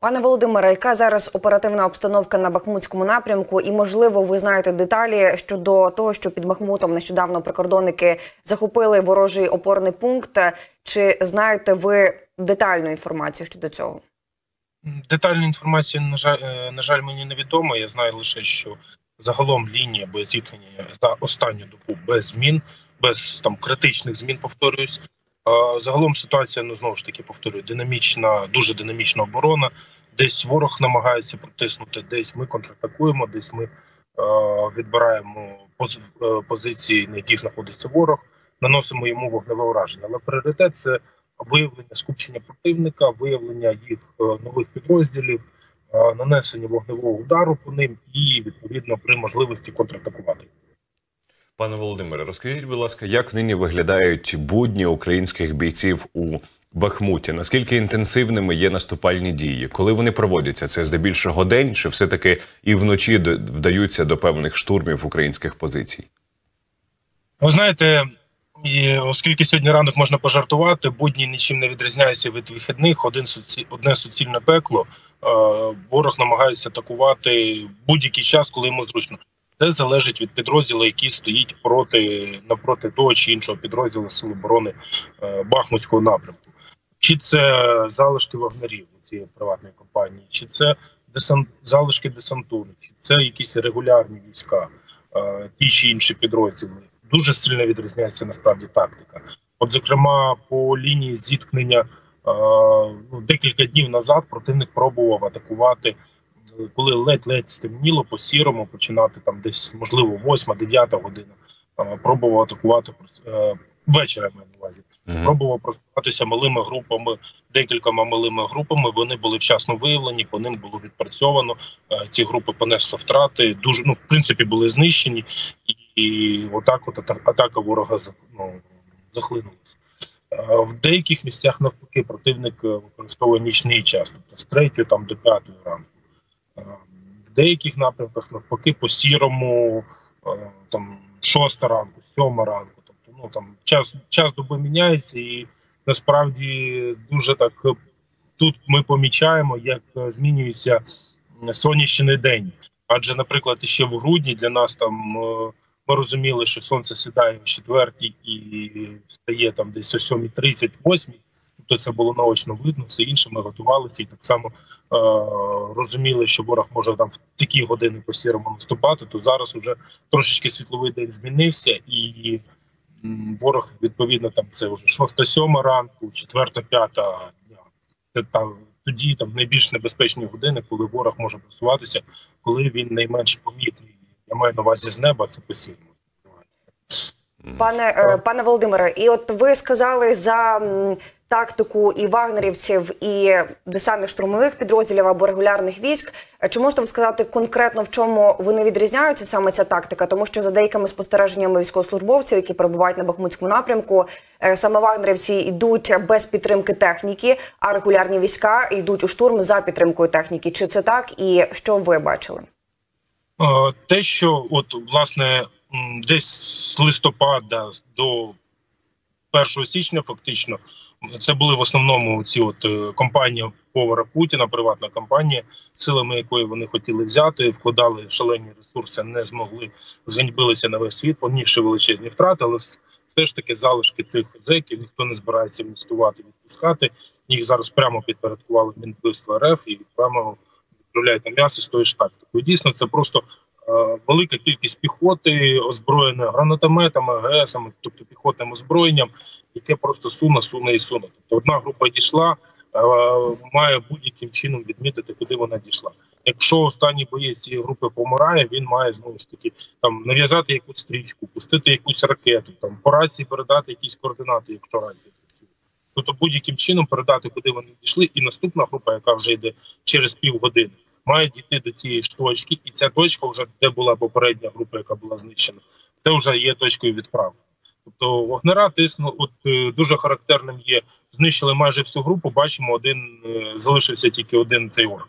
Пане Володимире, яка зараз оперативна обстановка на Бахмутському напрямку? І можливо, ви знаєте деталі щодо того, що під Бахмутом нещодавно прикордонники захопили ворожий опорний пункт. Чи знаєте ви детальну інформацію щодо цього? Детальна інформація, на жаль, е, на жаль, мені невідома. Я знаю лише, що загалом лінія боєзіткнення за останню добу без змін, без там критичних змін, повторююсь. Загалом ситуація ну знову ж таки повторюю, динамічна, дуже динамічна оборона. Десь ворог намагається протиснути, десь ми контратакуємо, десь ми е, відбираємо поз, е, позиції, на яких знаходиться ворог, наносимо йому вогневе ураження. Але пріоритет це виявлення скупчення противника, виявлення їх е, нових підрозділів, е, нанесення вогневого удару по ним і відповідно при можливості контратакувати. Пане Володимире, розкажіть, будь ласка, як нині виглядають будні українських бійців у Бахмуті? Наскільки інтенсивними є наступальні дії? Коли вони проводяться? Це здебільшого день, чи все таки і вночі вдаються до певних штурмів українських позицій? Ви знаєте, і оскільки сьогодні ранок можна пожартувати, будні нічим не відрізняються від вихідних. Один суці... одне суцільне пекло. Е, ворог намагається атакувати будь-який час, коли йому зручно. Це залежить від підрозділу, який стоїть проти напроти того чи іншого підрозділу Сил оборони е, Бахмутського напрямку. Чи це залишки вагнерів цієї приватної компанії, чи це десант залишки десантури, чи це якісь регулярні війська, е, ті чи інші підрозділи. Дуже сильно відрізняється насправді тактика. От, зокрема, по лінії зіткнення е, ну, декілька днів назад противник пробував атакувати коли ледь-ледь стемніло по сірому, починати там десь можливо 8-9 година. Пробував атакувати е, вечора. Маю на увазі uh -huh. пробував просуватися малими групами, декількома малими групами. Вони були вчасно виявлені, по ним було відпрацьовано. Е, ці групи понесли втрати. Дуже ну в принципі були знищені, і, отак, от атака ворога ну, захлинулася. Е, в деяких місцях навпаки противник використовує нічний час, тобто з 3 там до 5 ранку в деяких напрямках навпаки по сірому, е, там шоста ранку, сьома ранку. Тобто, ну там час час доби міняється, і насправді дуже так тут ми помічаємо, як змінюється сонячний день. Адже, наприклад, ще в грудні для нас там е, ми розуміли, що сонце сідає в четвертій і стає там десь о 7.30, 8 Тобто це було наочно видно, все інше ми готувалися і так само е, розуміли, що ворог може там в такі години по сірому наступати. То зараз вже трошечки світловий день змінився, і ворог відповідно там це вже шоста, сьома ранку, четверта, п'ята дня. Це там тоді там найбільш небезпечні години, коли ворог може просуватися, коли він найменш помітний. Я маю на увазі з неба, це посівно. Пане е, пане Володимире, і от ви сказали за тактику і вагнерівців, і десантних штурмових підрозділів або регулярних військ. Чи можете ви сказати конкретно в чому вони відрізняються саме ця тактика? Тому що за деякими спостереженнями військовослужбовців, які перебувають на Бахмутському напрямку, е, саме вагнерівці йдуть без підтримки техніки, а регулярні війська йдуть у штурм за підтримкою техніки. Чи це так? І що ви бачили? Те, що от власне десь з листопада до 1 січня, фактично, це були в основному ці от е, компанія повара Путіна, приватна компанія, силами якої вони хотіли взяти, вкладали шалені ресурси, не змогли зганьбилися на весь світ, понісши величезні втрати, але все ж таки залишки цих зеків ніхто не збирається інвестувати, відпускати. Їх зараз прямо підпорядкували Мінвбивство РФ і прямо відправляють на м'ясо з тої тактикою. Дійсно, це просто велика кількість піхоти озброєна гранатометами, ГСами, тобто піхотним озброєнням, яке просто суне, суне і суне. Тобто одна група дійшла, е, має будь-яким чином відмітити, куди вона дійшла. Якщо останній боєць цієї групи помирає, він має знову ж таки там нав'язати якусь стрічку, пустити якусь ракету, там по рації передати якісь координати, якщо рація працює. Тобто будь-яким чином передати, куди вони дійшли, і наступна група, яка вже йде через півгодини мають дійти до цієї ж точки, і ця точка, вже де була попередня група, яка була знищена, це вже є точкою відправки. Тобто вогнера тисну, от е, дуже характерним є. Знищили майже всю групу. Бачимо, один е, залишився тільки один цей орк.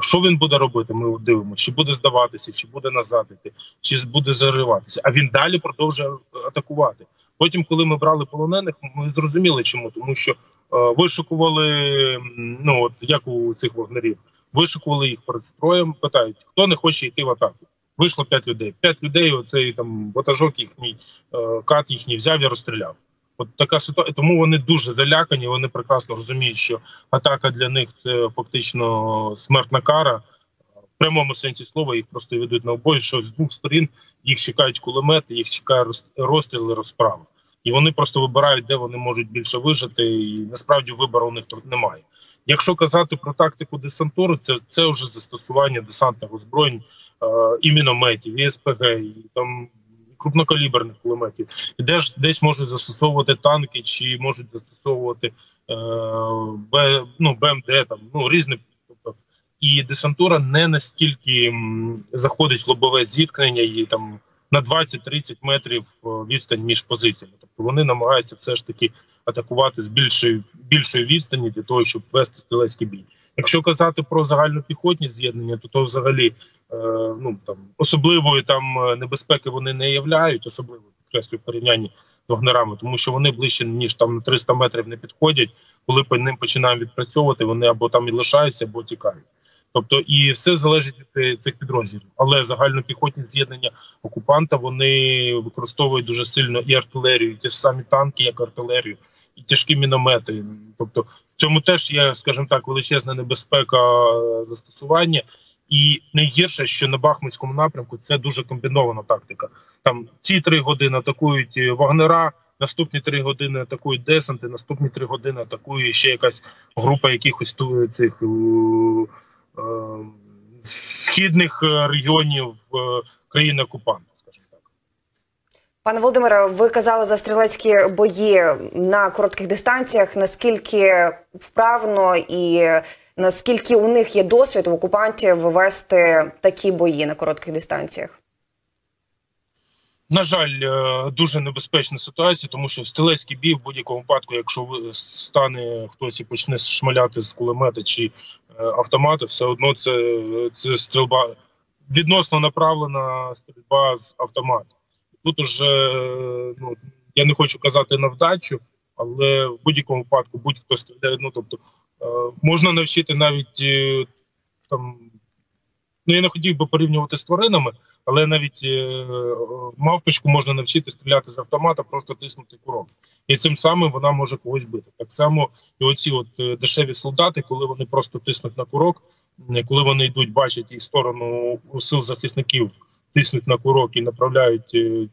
Що він буде робити? Ми дивимося, чи буде здаватися, чи буде назад іти, чи буде зариватися. А він далі продовжує атакувати. Потім, коли ми брали полонених, ми зрозуміли, чому тому, що вишукували, ну от як у цих вагнерів, вишукували їх перед строєм, питають, хто не хоче йти в атаку. Вийшло п'ять людей. П'ять людей, оцей там ватажок їхній, е, кат їхній взяв і розстріляв. От така ситуація. Тому вони дуже залякані. Вони прекрасно розуміють, що атака для них це фактично смертна кара. В прямому сенсі слова їх просто ведуть на обої, що з двох сторін їх чекають кулемети, їх чекає роз- розстріл і розправа. І вони просто вибирають, де вони можуть більше вижити. І насправді вибору у них тут немає. Якщо казати про тактику десантуру, це, це вже застосування десантних озброєнь е, і мінометів, і СПГ, і там крупнокаліберних кулеметів. І десь, десь можуть застосовувати танки, чи можуть застосовувати е, Б, ну, БМД, там ну різні. Тобто, і десантура не настільки заходить в лобове зіткнення і там на 20-30 метрів е, відстань між позиціями. Тобто вони намагаються все ж таки атакувати з більшої більшої відстані для того, щоб вести стрілецький бій. Якщо казати про загальнопіхотні з'єднання, то то взагалі е, ну там особливої там е, небезпеки вони не являють, особливо підкреслю в порівнянні з вагнерами, тому що вони ближче ніж там на 300 метрів не підходять. Коли по ним починаємо відпрацьовувати, вони або там і лишаються, або тікають. Тобто, і все залежить від е, цих підрозділів. Але загальнопіхотні з'єднання окупанта вони використовують дуже сильно і артилерію, і ті ж самі танки, як артилерію, і тяжкі міномети. Тобто, в цьому теж є, скажімо так, величезна небезпека застосування. І найгірше, що на Бахмутському напрямку це дуже комбінована тактика. Там ці три години атакують е, вагнера, наступні три години атакують десанти, наступні три години атакує ще якась група якихось цих східних е, регіонів е, країни так. Пане Володимире, ви казали за стрілецькі бої на коротких дистанціях. Наскільки вправно і наскільки у них є досвід в окупантів вести такі бої на коротких дистанціях? На жаль, е, дуже небезпечна ситуація, тому що стрілецький бій в будь-якому випадку, якщо стане хтось і почне шмаляти з кулемета чи е, автомата, все одно це, це стрільба відносно направлена стрільба з автомата. Тут уже ну я не хочу казати на вдачу, але в будь-якому випадку будь-хто стріляє. Ну тобто е, можна навчити навіть е, там. Ну, я не хотів би порівнювати з тваринами, але навіть е, мавпочку можна навчити стріляти з автомата, просто тиснути курок. І цим самим вона може когось бити. Так само і оці от е, дешеві солдати, коли вони просто тиснуть на курок, е, коли вони йдуть, бачать їх сторону сил захисників, тиснуть на курок і направляють е,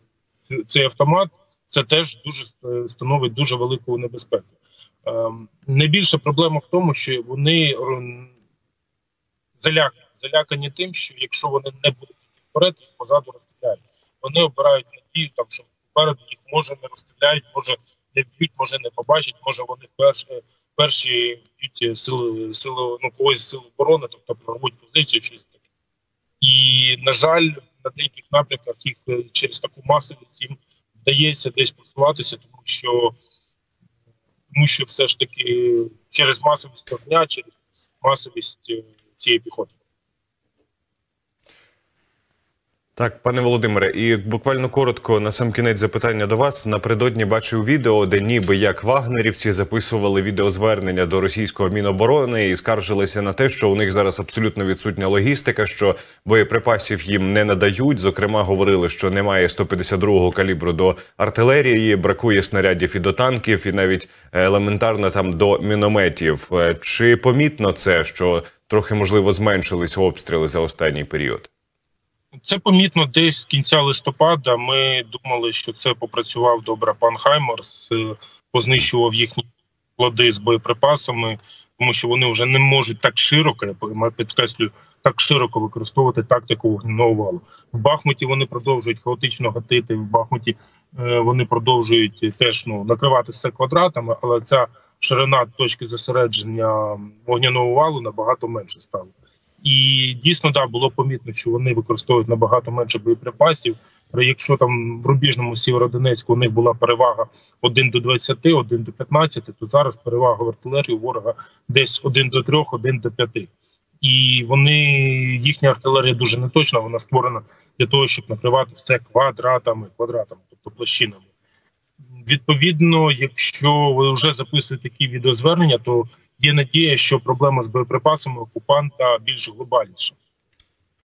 цей автомат, це теж дуже становить дуже велику небезпеку. Ем, Найбільша проблема в тому, що вони залякані. Залякані тим, що якщо вони не будуть вперед, їх позаду розстріляють. Вони обирають надію, там що впереду їх може не розстріляють, може не б'ють, може не побачать, може вони вперше перші б'ють сили сили ну когось сил оборони, тобто прорвуть позицію, щось таке. І на жаль, на деяких напрямках їх е, через таку масовість їм вдається десь просуватися, тому що тому що все ж таки через масовість огня, через масовість е, цієї піхоти. Так, пане Володимире, і буквально коротко на сам кінець запитання до вас. Напередодні бачив відео, де ніби як вагнерівці записували відеозвернення до російського міноборони і скаржилися на те, що у них зараз абсолютно відсутня логістика, що боєприпасів їм не надають. Зокрема, говорили, що немає 152-го калібру до артилерії, бракує снарядів і до танків, і навіть елементарно там до мінометів. Е, Чи помітно це, що трохи можливо зменшились обстріли за останній період? Це помітно десь з кінця листопада. Ми думали, що це попрацював добре пан Хаймерс, е, познищував їхні склади з боєприпасами, тому що вони вже не можуть так широко, я підкреслюю, так широко використовувати тактику вогняного валу. В Бахмуті вони продовжують хаотично гатити. В Бахмуті е, вони продовжують теж ну накривати все квадратами, але ця ширина точки зосередження вогняного валу набагато менше стала. І дійсно да було помітно, що вони використовують набагато менше боєприпасів. Якщо там в рубіжному Сєвєродонецьку у них була перевага 1 до 20, 1 до 15, то зараз перевага в артилерії у ворога десь 1 до 3, 1 до 5. І вони їхня артилерія дуже неточна. Вона створена для того, щоб накривати все квадратами, квадратами, тобто площинами. відповідно, якщо ви вже записуєте такі відеозвернення, то є надія, що проблема з боєприпасами окупанта більш глобальніша.